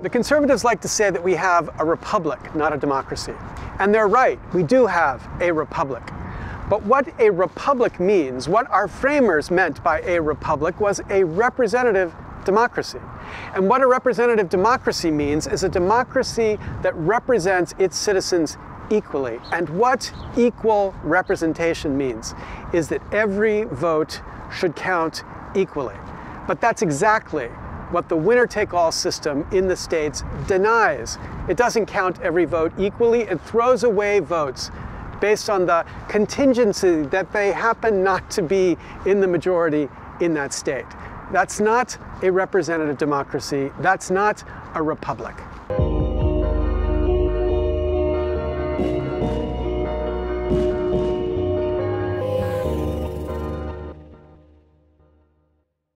The conservatives like to say that we have a republic, not a democracy. And they're right, we do have a republic. But what a republic means, what our framers meant by a republic, was a representative democracy. And what a representative democracy means is a democracy that represents its citizens equally. And what equal representation means is that every vote should count equally. But that's exactly what the winner-take-all system in the states denies. It doesn't count every vote equally. It throws away votes based on the contingency that they happen not to be in the majority in that state. That's not a representative democracy. That's not a republic.